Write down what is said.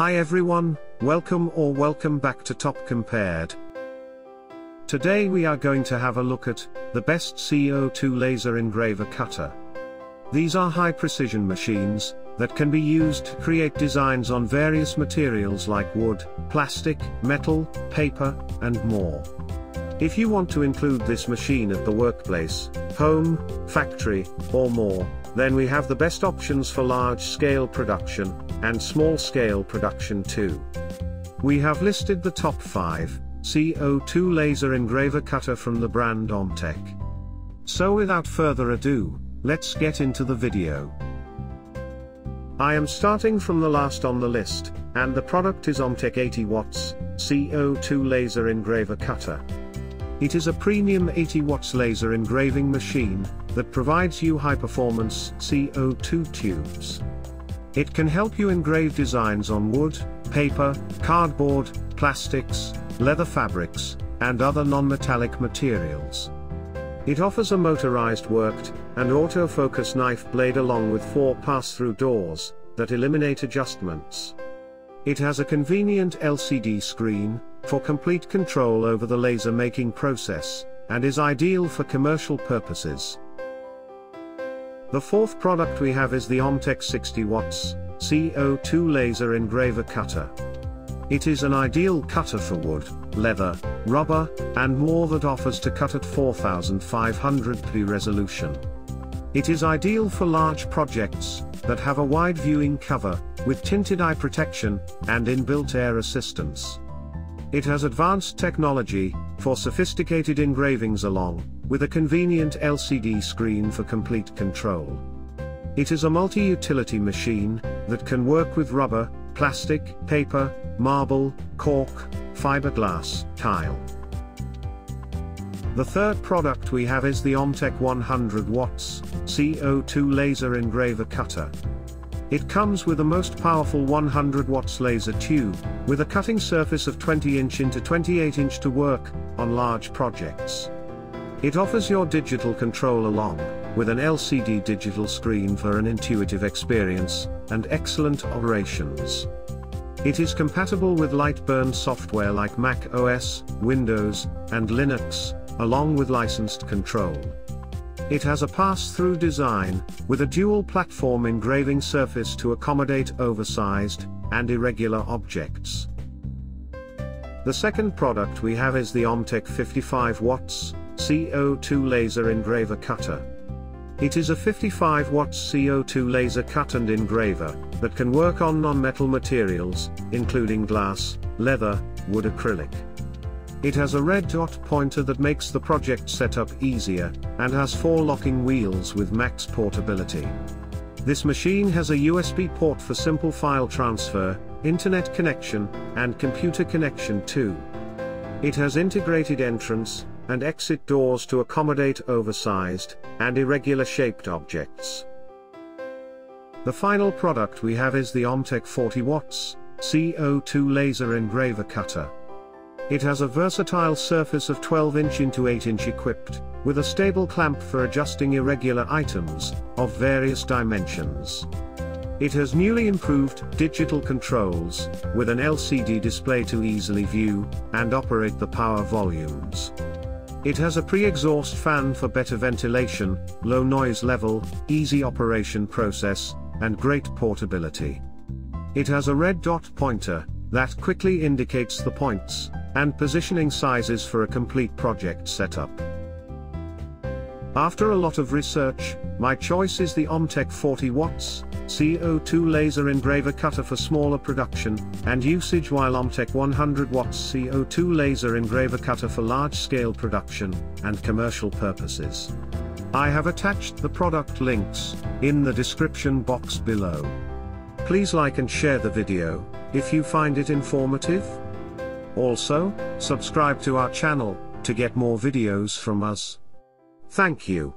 Hi everyone, welcome or welcome back to Top Compared. Today we are going to have a look at the best CO2 laser engraver cutter. These are high precision machines that can be used to create designs on various materials like wood, plastic, metal, paper, and more. If you want to include this machine at the workplace, home, factory, or more, then we have the best options for large scale production, and small scale production too. We have listed the top 5 CO2 laser engraver cutter from the brand Omtech. So without further ado, let's get into the video. I am starting from the last on the list, and the product is Omtech 80 watts CO2 laser engraver cutter. It is a premium 80 watts laser engraving machine that provides you high performance CO2 tubes. It can help you engrave designs on wood, paper, cardboard, plastics, leather fabrics, and other non-metallic materials. It offers a motorized worked and autofocus knife blade along with four pass-through doors that eliminate adjustments. It has a convenient LCD screen for complete control over the laser making process and is ideal for commercial purposes. The fourth product we have is the Omtech 60 watts CO2 laser engraver cutter. It is an ideal cutter for wood, leather, rubber, and more that offers to cut at 4500p resolution. It is ideal for large projects that have a wide viewing cover, with tinted eye protection, and inbuilt air assistance. It has advanced technology, for sophisticated engravings along, with a convenient LCD screen for complete control. It is a multi-utility machine, that can work with rubber, plastic, paper, marble, cork, fiberglass, tile. The third product we have is the Omtech 100 watts CO2 laser engraver cutter. It comes with a most powerful 100 watts laser tube, with a cutting surface of 20 inch into 28 inch to work on large projects. It offers your digital control along with an LCD digital screen for an intuitive experience and excellent operations. It is compatible with Lightburn software like Mac OS, Windows, and Linux, along with licensed control. It has a pass-through design, with a dual platform engraving surface to accommodate oversized and irregular objects. The second product we have is the Omtech 55 watts CO2 laser engraver cutter. It is a 55 watts CO2 laser cut and engraver that can work on non-metal materials, including glass, leather, wood acrylic. It has a red dot pointer that makes the project setup easier, and has four locking wheels with max portability. This machine has a USB port for simple file transfer, internet connection, and computer connection too. It has integrated entrance, and exit doors to accommodate oversized, and irregular shaped objects. The final product we have is the Omtech 40 watts, CO2 laser engraver cutter. It has a versatile surface of 12 inch into 8 inch equipped, with a stable clamp for adjusting irregular items, of various dimensions. It has newly improved digital controls, with an LCD display to easily view and operate the power volumes. It has a pre-exhaust fan for better ventilation, low noise level, easy operation process, and great portability. It has a red dot pointer, that quickly indicates the points, and positioning sizes for a complete project setup. After a lot of research, my choice is the Omtech 40 watts, CO2 laser engraver cutter for smaller production, and usage while Omtech 100 watts CO2 laser engraver cutter for large-scale production, and commercial purposes. I have attached the product links, in the description box below. Please like and share the video, if you find it informative. Also, subscribe to our channel, to get more videos from us. Thank you.